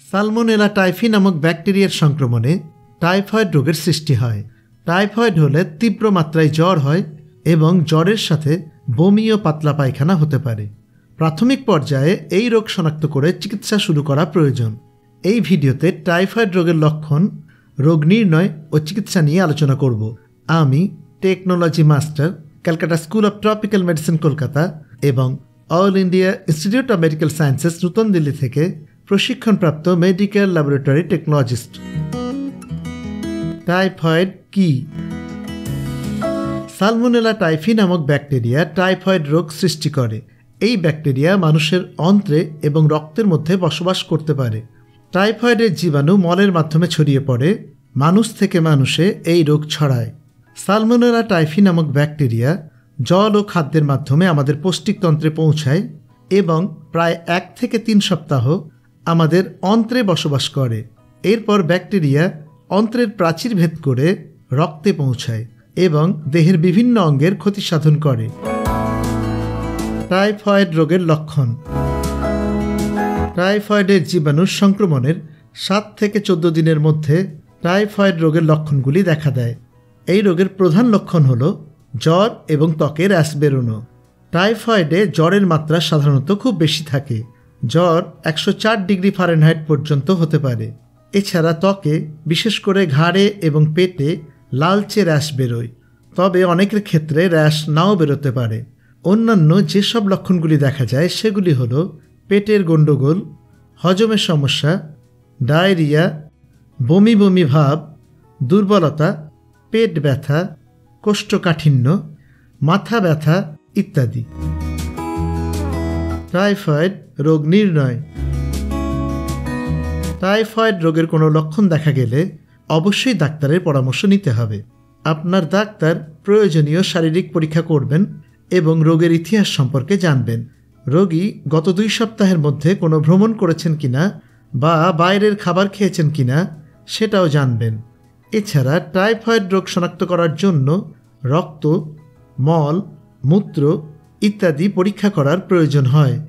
Salmonella typhi নামক ব্যাকটেরিয়ার সংক্রমণে টাইফয়েড রোগের সৃষ্টি হয়। টাইফয়েড হলে তীব্র মাত্রায় জ্বর হয় এবং জ্বরের সাথে বমি ও পাতলা পায়খানা হতে পারে। প্রাথমিক পর্যায়ে এই রোগ শনাক্ত করে চিকিৎসা শুরু করা প্রয়োজন। এই ভিডিওতে টাইফয়েড রোগের লক্ষণ, রোগ নির্ণয় ও চিকিৎসা নিয়ে আলোচনা করব। আমি technology master, Calcutta school of tropical medicine Kolkata এবং all India institute of medical sciences নতুন দিল্লি থেকে প্রশিক্ষণপ্রাপ্ত মেডিকেল ল্যাবরেটরি টেকনোলজিস্ট। টাইফয়েড কি? সালমোনেলা টাইফি নামক ব্যাকটেরিয়া টাইফয়েড রোগ সৃষ্টি করে। এই ব্যাকটেরিয়া মানুষের অন্ত্রে এবং রক্তের মধ্যে বসবাস করতে পারে। টাইফয়েডের জীবাণু মলের মাধ্যমে ছড়িয়ে পড়ে, মানুষ থেকে মানুষে এই রোগ ছড়ায়। সালমোনেলা টাইফি নামক ব্যাকটেরিয়া জল ও খাদ্যের মাধ্যমে আমাদের পৌষ্টিকতন্ত্রে পৌঁছায় এবং প্রায় এক থেকে তিন সপ্তাহ আমাদের অন্ত্রে বসবাস করে। এরপর ব্যাকটেরিয়া অন্ত্রের প্রাচীর ভেদ করে রক্তে পৌঁছায় এবং দেহের বিভিন্ন অঙ্গের ক্ষতি সাধন করে। টাইফয়েড রোগের লক্ষণ। টাইফয়েডের জীবাণু সংক্রমণের সাত থেকে চোদ্দ দিনের মধ্যে টাইফয়েড রোগের লক্ষণগুলি দেখা দেয়। এই রোগের প্রধান লক্ষণ হল জ্বর এবং ত্বকের অ্যাস বেরোনো টাইফয়েডে জ্বরের মাত্রা সাধারণত খুব বেশি থাকে। জ্বর একশো চার ডিগ্রি ফারেনহাইট পর্যন্ত হতে পারে। এছাড়া ত্বকে, বিশেষ করে ঘাড়ে এবং পেটে, লালচে র্যাশ বেরোয়। তবে অনেকের ক্ষেত্রে র্যাশ নাও বেরোতে পারে। অন্যান্য যেসব লক্ষণগুলি দেখা যায়, সেগুলি হল পেটের গণ্ডগোল হজমের সমস্যা, ডায়রিয়া, বমি বমি ভাব, দুর্বলতা, পেট ব্যথা, কোষ্ঠকাঠিন্য, মাথা ব্যথা ইত্যাদি। টাইফয়েড রোগ নির্ণয়। টাইফয়েড রোগের কোনো লক্ষণ দেখা গেলে অবশ্যই ডাক্তারের পরামর্শ নিতে হবে। আপনার ডাক্তার প্রয়োজনীয় শারীরিক পরীক্ষা করবেন এবং রোগের ইতিহাস সম্পর্কে জানবেন। রোগী গত দুই সপ্তাহের মধ্যে কোনো ভ্রমণ করেছেন কিনা বা বাইরের খাবার খেয়েছেন কিনা সেটাও জানবেন। এছাড়া টাইফয়েড রোগ শনাক্ত করার জন্য রক্ত, মল, মূত্র ইত্যাদি পরীক্ষা করার প্রয়োজন হয়।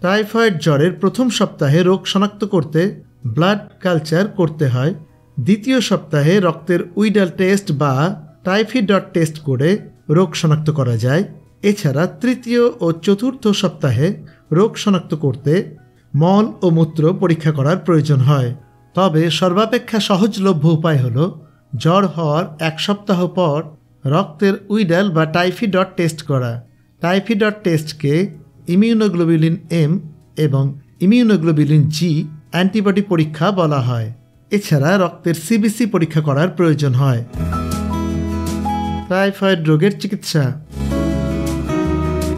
টাইফয়েড জ্বরের প্রথম সপ্তাহে রোগ শনাক্ত করতে ব্লাড কালচার করতে হয়। দ্বিতীয় সপ্তাহে রক্তের উইডাল টেস্ট বা টাইফি ডট টেস্ট করে রোগ শনাক্ত করা যায়। এছাড়া তৃতীয় ও চতুর্থ সপ্তাহে রোগ শনাক্ত করতে মল ও মূত্র পরীক্ষা করার প্রয়োজন হয়। তবে সর্বাপেক্ষা সহজলভ্য উপায় হল জ্বর হওয়ার এক সপ্তাহ পর রক্তের উইডাল বা টাইফি ডট টেস্ট করা। টাইফি ডট টেস্টকে ইমিউনোগ্লোবিলিন এম এবং ইমিউনোগ্লোবিলিন জি অ্যান্টিবডি পরীক্ষা বলা হয়। এছাড়া রক্তের সিবিসি পরীক্ষা করার প্রয়োজন হয়। টাইফয়েড রোগের চিকিৎসা।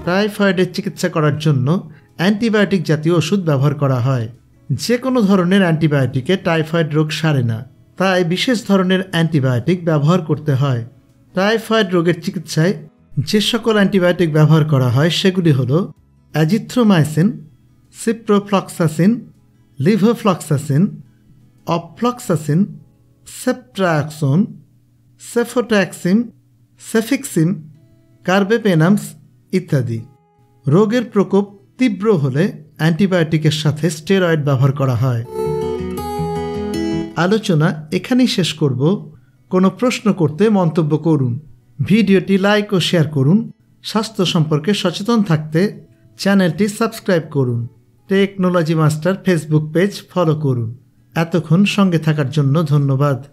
টাইফয়েডের চিকিৎসা করার জন্য অ্যান্টিবায়োটিক জাতীয় ওষুধ ব্যবহার করা হয়। যে কোনো ধরনের অ্যান্টিবায়োটিকে টাইফয়েড রোগ সারে না, তাই বিশেষ ধরনের অ্যান্টিবায়োটিক ব্যবহার করতে হয়। টাইফয়েড রোগের চিকিৎসায় যে সকল অ্যান্টিবায়োটিক ব্যবহার করা হয় সেগুলি হল azithromycin, ciprofloxacin, levofloxacin, ofloxacin ceftriaxone cefotaxime cefixime carbapenems ইত্যাদি। রোগের প্রকোপ তীব্র হলে অ্যান্টিবায়োটিকের সাথে স্টেরয়েড ব্যবহার করা হয়। আলোচনা এখানেই শেষ করব। কোনো প্রশ্ন করতে মন্তব্য করুন। ভিডিওটি লাইক ও শেয়ার করুন। স্বাস্থ্য সম্পর্কে সচেতন থাকতে চ্যানেলটি সাবস্ক্রাইব করুন। Technology Master Facebook page follow করুন। এতক্ষণ সঙ্গে থাকার জন্য ধন্যবাদ।